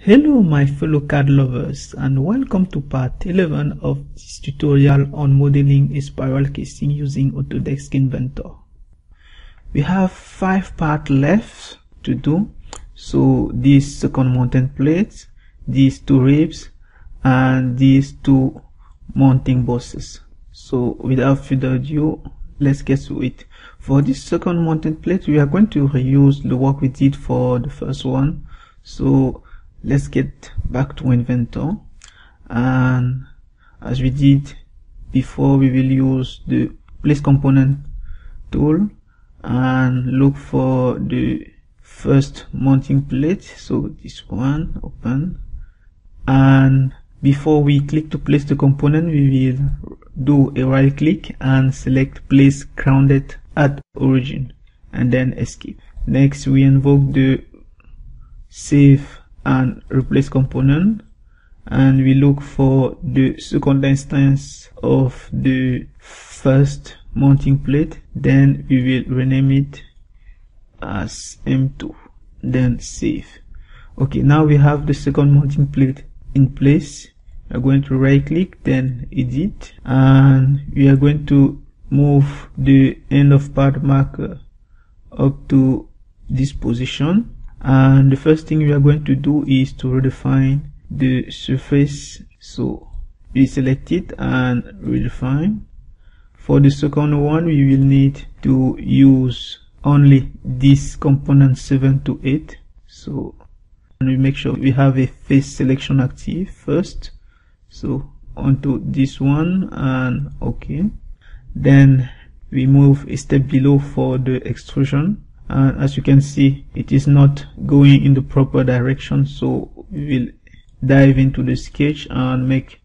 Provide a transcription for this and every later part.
Hello my fellow CAD lovers and welcome to part 11 of this tutorial on modeling a spiral casing using Autodesk Inventor. We have 5 parts left to do. So this second mounting plate, these two ribs and these two mounting bosses. So without further ado, let's get to it. For this second mounting plate, we are going to reuse the work we did for the first one. So let's get back to inventor. And as we did before we will use the place component tool and look for the first mounting plate. So this one open. And before we click to place the component we will do a right click and select place grounded at origin and then escape. Next we invoke the save and replace component. And we look for the second instance of the first mounting plate. Then we will rename it as m2 then save. Okay now we have the second mounting plate in place. We are going to right click then edit. And we are going to move the end of part marker up to this position and the first thing we are going to do is to redefine the surface so we select it and redefine. For the second one we will need to use only this component 7 to 8 so we make sure we have a face selection active first. So onto this one and okay. Then we move a step below for the extrusion and as you can see it is not going in the proper direction so we will dive into the sketch and make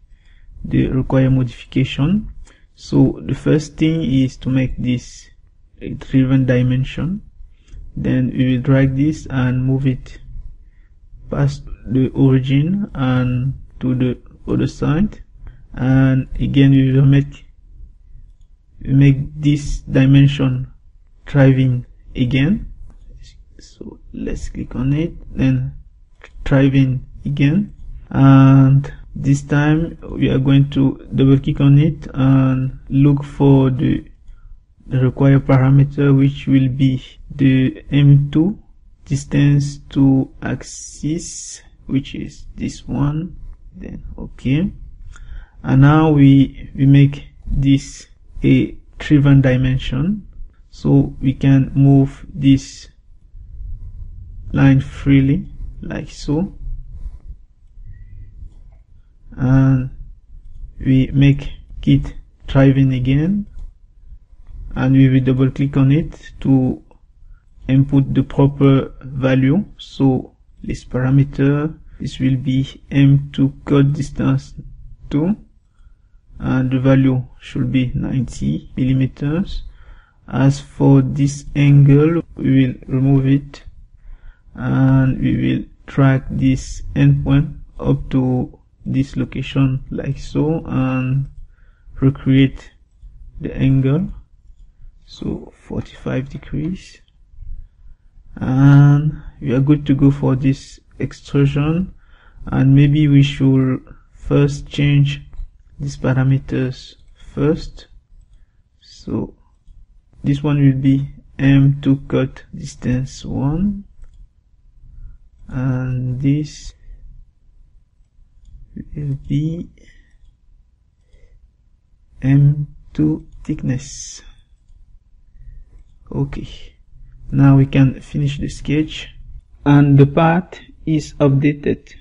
the required modification. So the first thing is to make this driven dimension. Then we will drag this and move it past the origin and to the other side. And again we will make make this dimension driving again. So let's click on it then driving again. And this time we are going to double click on it and look for the, required parameter which will be the m2 distance to axis which is this one. Then okay and now we we make this a driven dimension so we can move this line freely like so. And we make it driving again. And we will double click on it to input the proper value. So this parameter this will be m2 cut distance 2 and the value should be 90 millimeters as for this angle we will remove it and we will drag this endpoint up to this location like so and recreate the angle. So 45 degrees. And we are good to go for this extrusion. And maybe we should first change these parameters first. So this one will be m2 cut distance 1 and this will be m2 thickness. Okay. Now we can finish the sketch. And the part is updated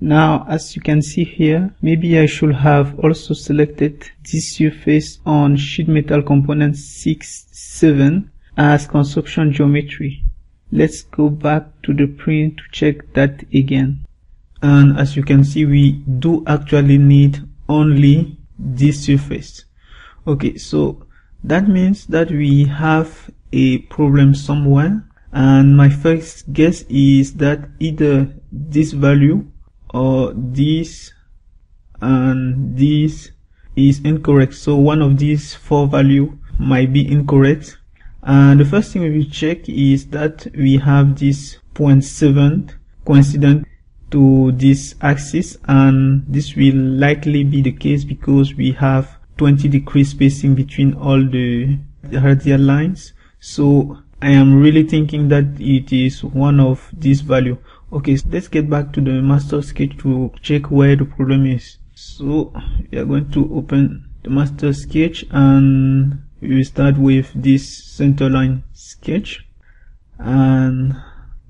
now as you can see here maybe I should have also selected this surface on sheet metal component 6 7 as construction geometry. Let's go back to the print to check that again. And as you can see we do actually need only this surface okay so that means that we have a problem somewhere. And my first guess is that either this value or this and this is incorrect. So one of these four value might be incorrect. And the first thing we check is that we have this 0.7 coincident to this axis and this will likely be the case because we have 20 degree spacing between all the, the radial lines. So I am really thinking that it is one of this value okay so let's get back to the master sketch to check where the problem is. So we are going to open the master sketch and we start with this center line sketch. And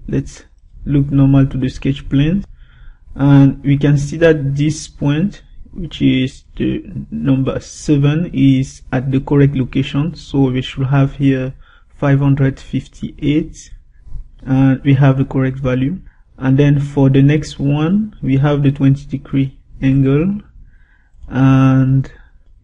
let's look normal to the sketch plane and we can see that this point which is the number 7 is at the correct location. So we should have here 558 and we have the correct value and then for the next one we have the 20 degree angle. And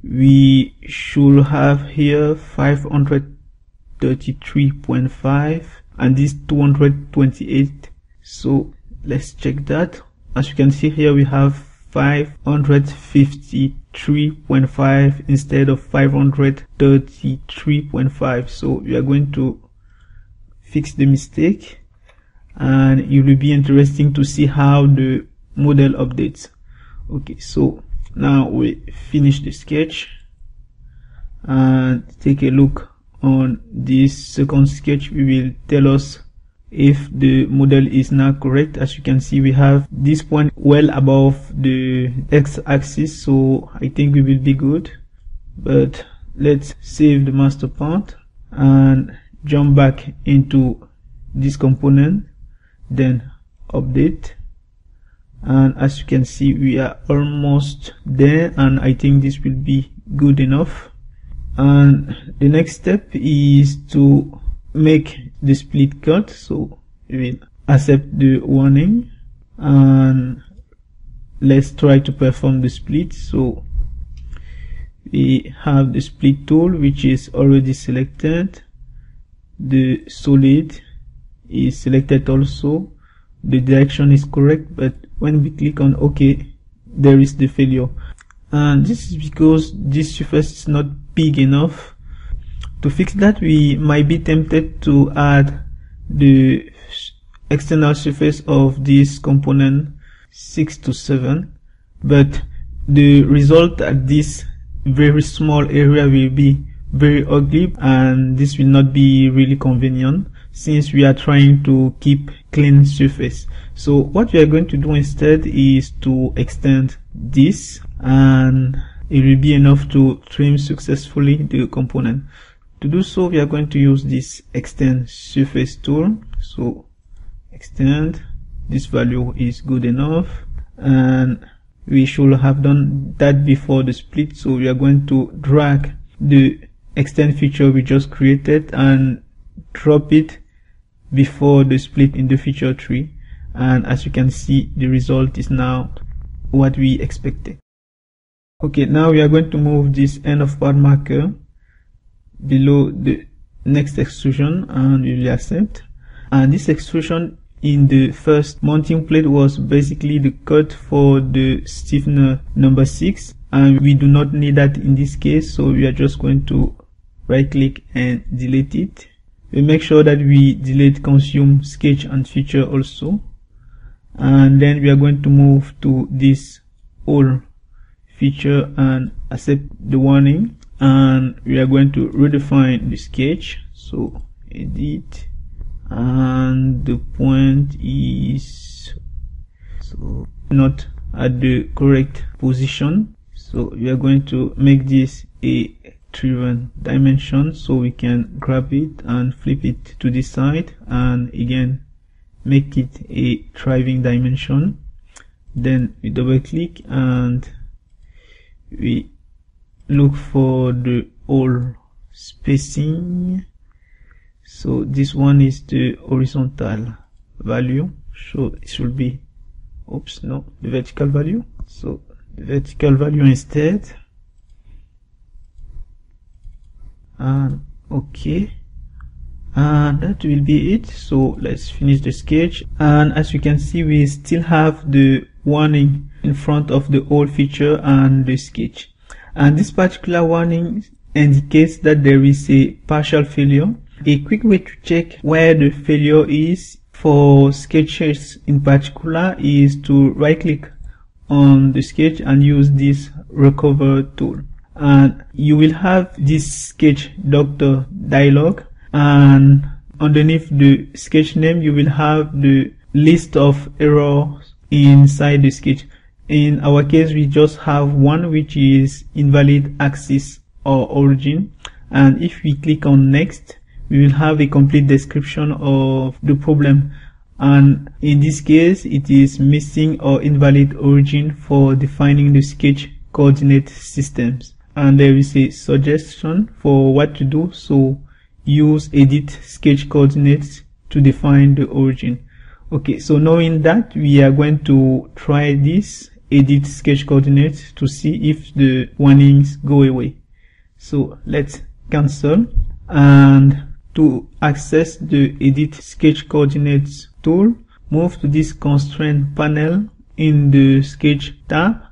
we should have here 533.5 and this 228 so let's check that. As you can see here we have 553.5 instead of 533.5 so we are going to fix the mistake and it will be interesting to see how the model updates. Okay so now we finish the sketch. And take a look on this second sketch. We will tell us if the model is now correct. As you can see we have this point well above the x-axis so i think we will be good. But let's save the master part and jump back into this component then update. And as you can see we are almost there and i think this will be good enough. And the next step is to make the split cut. So we will accept the warning and let's try to perform the split. So we have the split tool which is already selected. The solid is selected also. The direction is correct but when we click on ok there is the failure. And this is because this surface is not big enough. To fix that, we might be tempted to add the external surface of this component 6 to 7, but the result at this very small area will be very ugly and this will not be really convenient since we are trying to keep clean surface. So what we are going to do instead is to extend this and it will be enough to trim successfully the component. To do so we are going to use this extend surface tool. So extend this value is good enough and we should have done that before the split. So we are going to drag the extend feature we just created and drop it before the split in the feature tree. And as you can see the result is now what we expected. Okay now we are going to move this end of part marker below the next extrusion and we will accept. And this extrusion in the first mounting plate was basically the cut for the stiffener number 6 and we do not need that in this case so we are just going to right click and delete it we make sure that we delete consume sketch and feature also. And then we are going to move to this hole feature and accept the warning. And we are going to redefine the sketch. So edit. And the point is so not at the correct position. So we are going to make this a driven dimension so we can grab it and flip it to this side and again make it a driving dimension. Then we double click and we look for the hole spacing. So this one is the horizontal value. So it should be oops no the vertical value. So the vertical value instead and okay. And that will be it. So let's finish the sketch. And as you can see we still have the warning in front of the hole feature and the sketch. And this particular warning indicates that there is a partial failure. A quick way to check where the failure is for sketches in particular is to right click on the sketch and use this recover tool and you will have this sketch doctor dialog and underneath the sketch name you will have the list of errors inside the sketch. In our case we just have one which is invalid axis or origin. And if we click on next we will have a complete description of the problem. And in this case it is missing or invalid origin for defining the sketch coordinate systems and there is a suggestion for what to do so use edit sketch coordinates to define the origin. Okay so knowing that we are going to try this edit sketch coordinates to see if the warnings go away. So let's cancel and to access the edit sketch coordinates tool move to this constraint panel in the sketch tab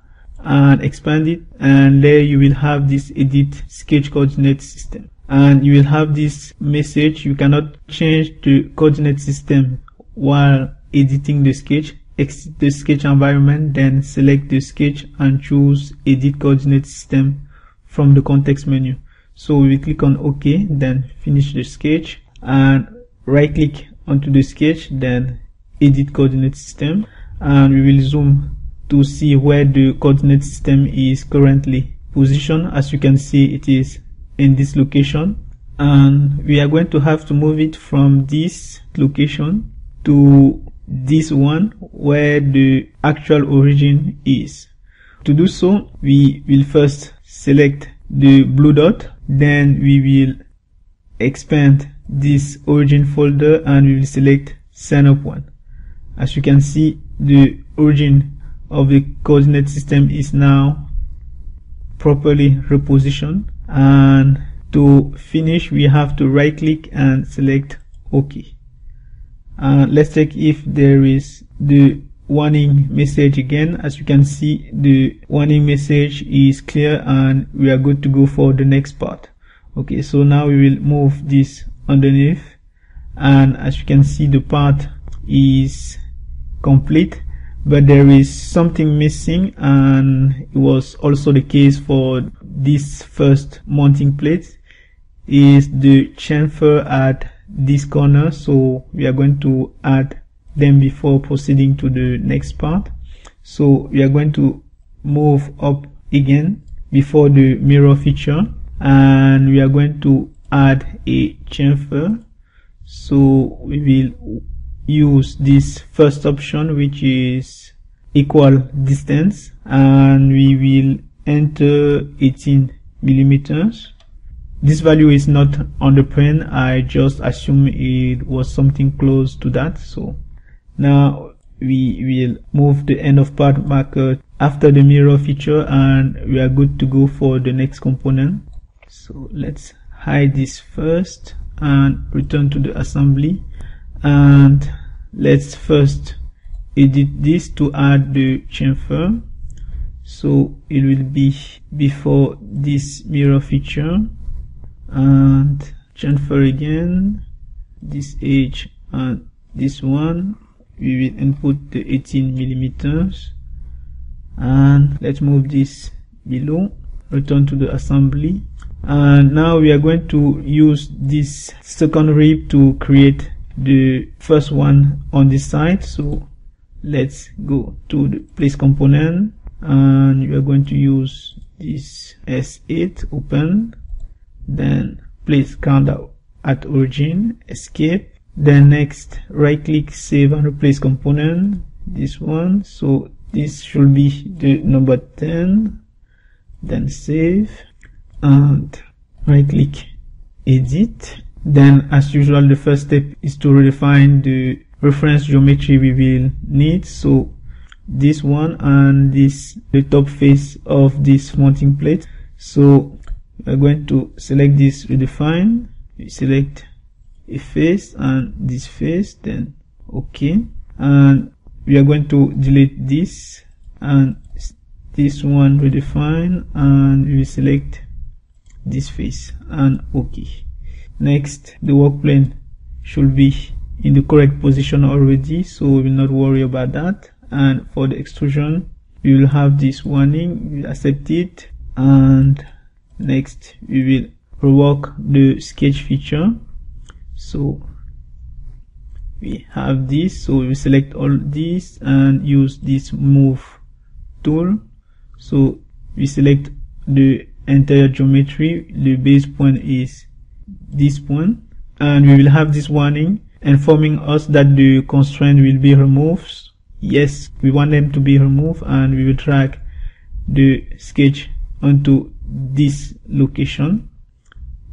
and expand it and there you will have this edit sketch coordinate system. And you will have this message you cannot change the coordinate system while editing the sketch exit the sketch environment then select the sketch and choose edit coordinate system from the context menu. So we click on ok then finish the sketch and right click onto the sketch then edit coordinate system. And we will zoom to see where the coordinate system is currently positioned. As you can see it is in this location. And we are going to have to move it from this location to this one where the actual origin is. To do so we will first select the blue dot. Then we will expand this origin folder and we will select sign up one. As you can see the origin of the coordinate system is now properly repositioned. And to finish we have to right click and select ok. Uh, let's check if there is the warning message again. As you can see the warning message is clear and we are good to go for the next part. Okay so now we will move this underneath. And as you can see the part is complete but there is something missing and it was also the case for this first mounting plate is the chamfer at this corner. So we are going to add them before proceeding to the next part. So we are going to move up again before the mirror feature and we are going to add a chamfer. So we will use this first option which is equal distance and we will enter 18 millimeters. This value is not on the pen i just assume it was something close to that. So now we will move the end of part marker after the mirror feature and we are good to go for the next component. So let's hide this first and return to the assembly and let's first edit this to add the chamfer. So it will be before this mirror feature. And chamfer again. This edge and this one. We will input the 18 millimeters. And let's move this below. Return to the assembly. And now we are going to use this second rib to create the first one on this side. So let's go to the place component and we are going to use this S8 open then place counter at origin escape then next right click save and replace component this one. So this should be the number 10 then save and right click edit then as usual the first step is to redefine the reference geometry we will need so this one and this the top face of this mounting plate. So we're going to select this redefine. We select a face and this face then okay and we are going to delete this and this one redefine. And we select this face and okay next the work plane should be in the correct position already so we will not worry about that. And for the extrusion we will have this warning we accept it and next we will rework the sketch feature. So we have this so we select all this and use this move tool. So we select the entire geometry the base point is this point and we will have this warning informing us that the constraint will be removed. Yes we want them to be removed and we will drag the sketch onto this location.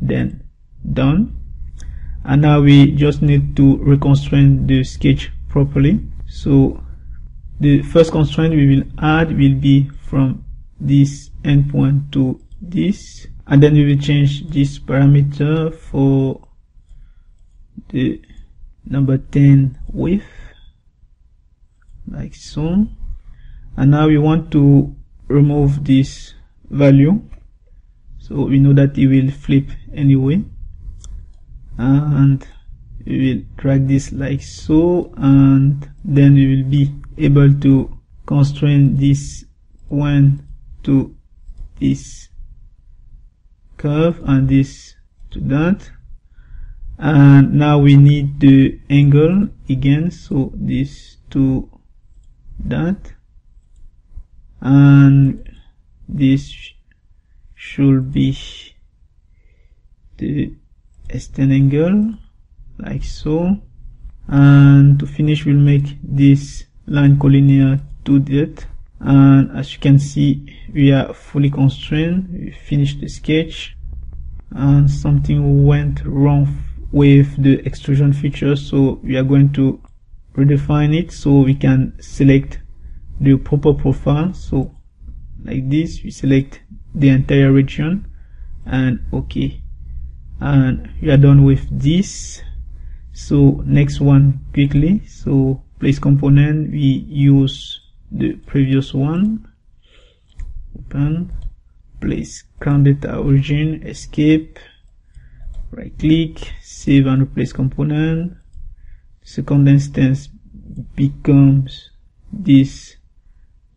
Then done. And now we just need to reconstrain the sketch properly. So the first constraint we will add will be from this endpoint to this and then we will change this parameter for the number 10 width like so. And now we want to remove this value. So we know that it will flip anyway. And we will drag this like so and then we will be able to constrain this one to this curve and this to that. And now we need the angle again so this to that. And this should be the extend angle like so. And to finish we'll make this line collinear to that and as you can see we are fully constrained. We finished the sketch and something went wrong with the extrusion feature so we are going to redefine it so we can select the proper profile. So like this we select the entire region and okay and we are done with this. So next one quickly. So place component we use the previous one. Open. Place grounded at origin escape. Right click save and replace component. Second instance becomes this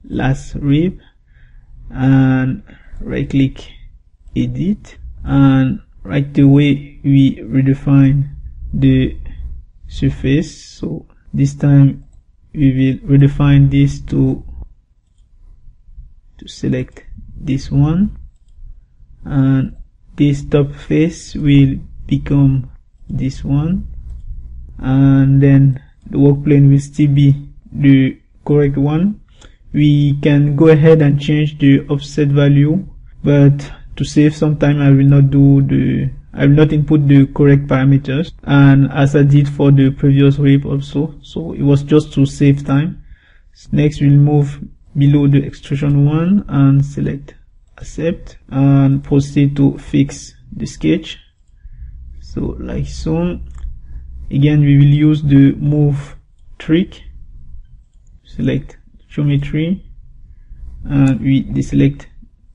last rib. And right click edit. And right away we redefine the surface. So this time we will redefine this to to select this one. And this top face will become this one. And then the work plane will still be the correct one. We can go ahead and change the offset value but to save some time I will not do the I will not input the correct parameters. And as I did for the previous rib also so it was just to save time. Next we'll move below the extrusion one and select accept and proceed to fix the sketch. So like so. Again we will use the move trick. Select geometry. And we deselect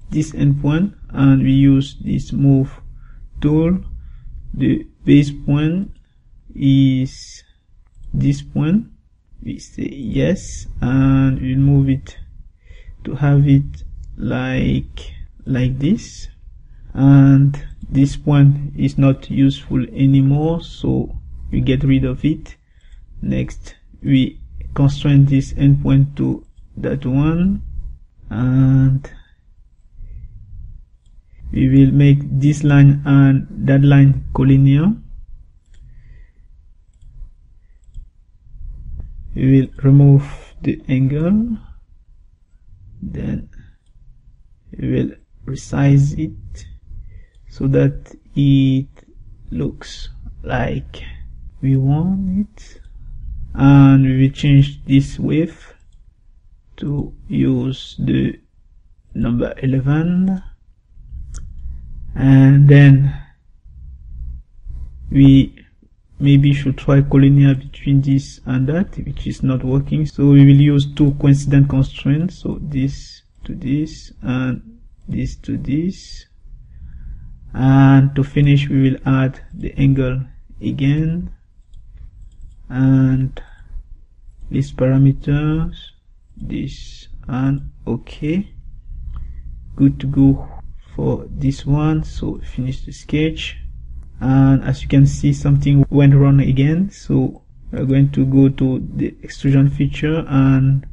this endpoint and we use this move tool. The base point is this point we say yes and we move it to have it like like this. And this point is not useful anymore so we get rid of it. Next we constrain this endpoint to that one and we will make this line and that line collinear. We will remove the angle. Then we will resize it so that it looks like we want it. And we will change this width to use the number 11 and then we maybe should try collinear between this and that which is not working. So we will use two coincident constraints. So this to this and this to this. And to finish we will add the angle again. And these parameters this and okay. Good to go for this one. So finish the sketch. And as you can see something went wrong again. So we're going to go to the extrusion feature and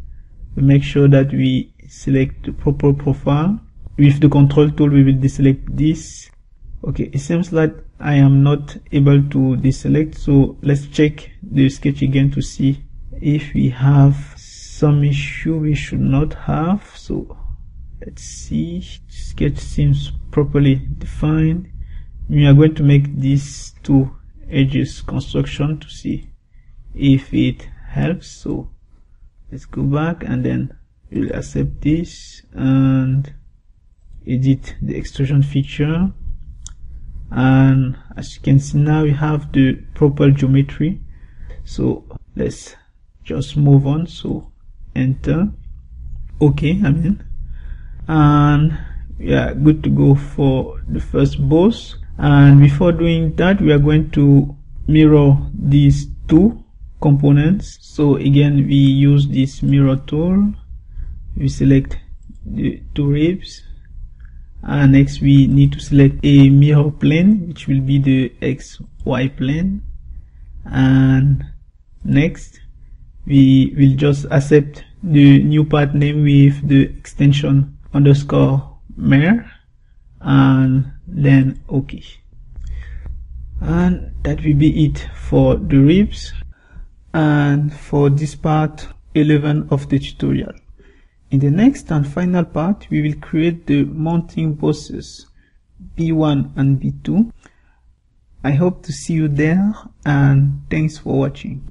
make sure that we select the proper profile. With the control tool we will deselect this. Okay it seems like I am not able to deselect. So let's check the sketch again to see if we have some issue we should not have. So let's see. Sketch seems properly defined. We are going to make these two edges construction to see if it helps. So let's go back and then we'll accept this and edit the extrusion feature. And as you can see now we have the proper geometry. So let's just move on. So enter. Okay I mean and we are good to go for the first boss. And before doing that we are going to mirror these two components. So again we use this mirror tool. We select the two ribs. And next we need to select a mirror plane which will be the xy plane. And next we will just accept the new part name with the extension underscore mir and then okay and that will be it for the ribs and for this part 11 of the tutorial. In the next and final part we will create the mounting bosses b1 and b2 i hope to see you there and thanks for watching